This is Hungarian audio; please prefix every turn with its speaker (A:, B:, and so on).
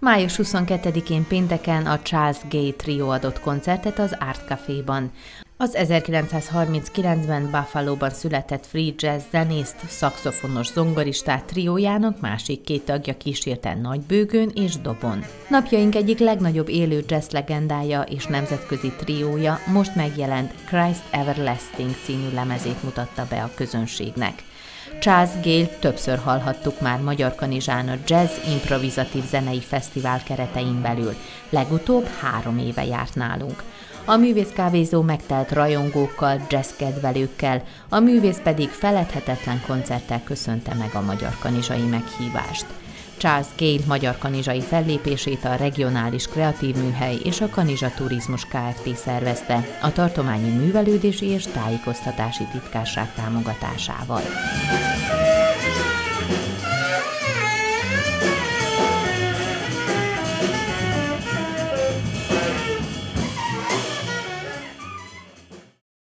A: Május 22-én pénteken a Charles Gay Trio adott koncertet az Art Café-ban. Az 1939-ben Buffalo-ban született free jazz zenészt, szakszofonos zongoristát triójának másik két tagja kísérte nagybőgőn és dobon. Napjaink egyik legnagyobb élő jazz legendája és nemzetközi triója most megjelent Christ Everlasting című lemezét mutatta be a közönségnek. Charles Gale többször hallhattuk már Magyar Kanizsán a Jazz Improvizatív Zenei Fesztivál keretein belül. Legutóbb három éve járt nálunk. A művész kávézó megtelt rajongókkal, jazzkedvelőkkel, a művész pedig feledhetetlen koncerttel köszönte meg a magyar kanizsai meghívást. Charles Gale magyar kanizsai fellépését a Regionális Kreatív Műhely és a Kanizsa Turizmus Kft. szervezte a Tartományi Művelődési és Tájékoztatási Titkárság támogatásával.